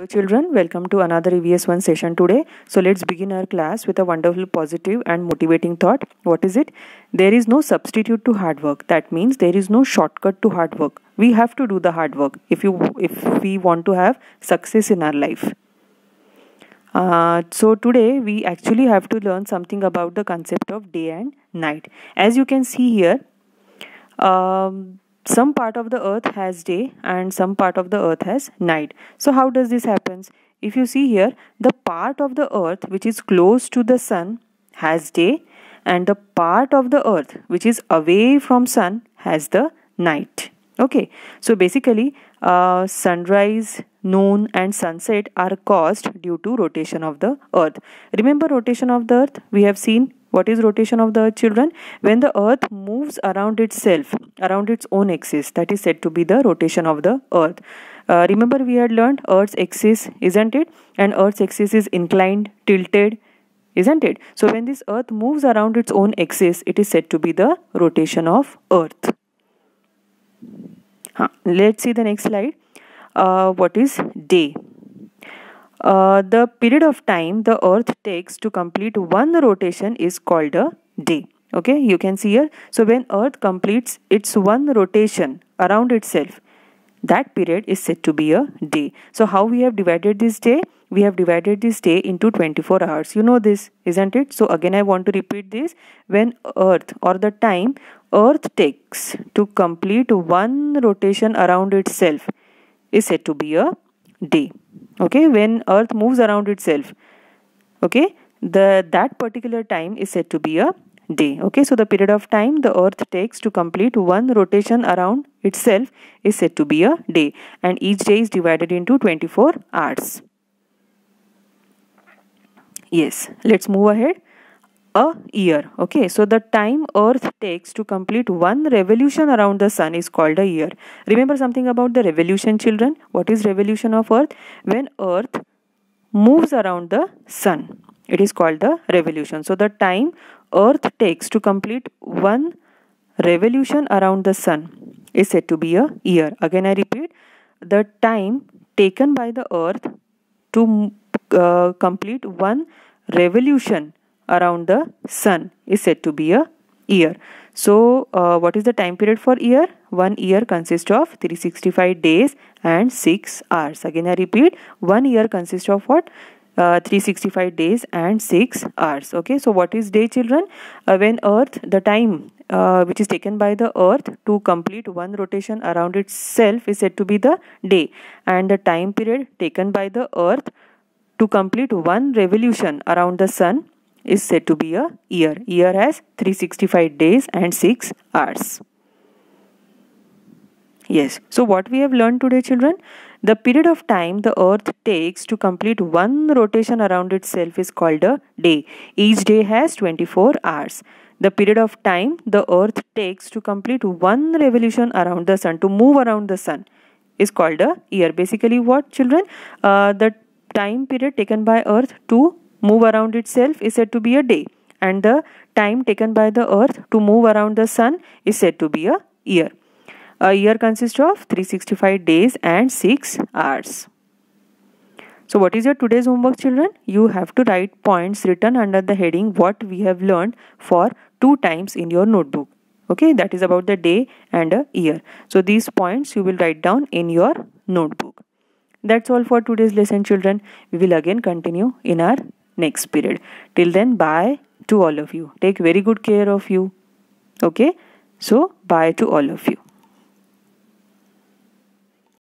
Hello children, welcome to another EVS 1 session today. So let's begin our class with a wonderful positive and motivating thought. What is it? There is no substitute to hard work. That means there is no shortcut to hard work. We have to do the hard work if you if we want to have success in our life. Uh, so today we actually have to learn something about the concept of day and night. As you can see here, um, some part of the earth has day and some part of the earth has night. So how does this happens? If you see here the part of the earth which is close to the sun has day and the part of the earth which is away from sun has the night. Okay. So basically uh, sunrise noon and sunset are caused due to rotation of the earth. Remember rotation of the earth? We have seen what is rotation of the earth children? When the earth moves around itself around its own axis that is said to be the rotation of the earth. Uh, remember we had learned earth's axis isn't it? And earth's axis is inclined tilted isn't it? So when this earth moves around its own axis it is said to be the rotation of earth. Huh. let's see the next slide. Uh, what is day uh, the period of time the earth takes to complete one rotation is called a day. Okay you can see here. So when earth completes its one rotation around itself that period is said to be a day. So how we have divided this day? We have divided this day into 24 hours. You know this isn't it? So again i want to repeat this. When earth or the time earth takes to complete one rotation around itself is said to be a day. Okay? When earth moves around itself. Okay? The that particular time is said to be a day. Okay? So the period of time the earth takes to complete one rotation around itself is said to be a day. And each day is divided into 24 hours. Yes. Let's move ahead a year okay? So the time earth takes to complete one revolution around the sun is called a year. Remember something about the revolution children? What is revolution of earth? When earth moves around the sun it is called the revolution. So the time earth takes to complete one revolution around the sun is said to be a year. Again i repeat the time taken by the earth to uh, complete one revolution around the sun is said to be a year. So, uh, what is the time period for year? One year consists of 365 days and 6 hours. Again, I repeat, one year consists of what? Uh, 365 days and 6 hours. Okay, so what is day, children? Uh, when earth, the time uh, which is taken by the earth to complete one rotation around itself is said to be the day. And the time period taken by the earth to complete one revolution around the sun is said to be a year. Year has 365 days and 6 hours. Yes. So what we have learned today children? The period of time the earth takes to complete one rotation around itself is called a day. Each day has 24 hours. The period of time the earth takes to complete one revolution around the sun, to move around the sun is called a year. Basically what children? Uh, the time period taken by earth to move around itself is said to be a day and the time taken by the earth to move around the sun is said to be a year. A year consists of 365 days and 6 hours. So what is your today's homework children? You have to write points written under the heading what we have learned for two times in your notebook. Okay, that is about the day and a year. So these points you will write down in your notebook. That's all for today's lesson children. We will again continue in our next period. Till then bye to all of you. Take very good care of you. Okay? So bye to all of you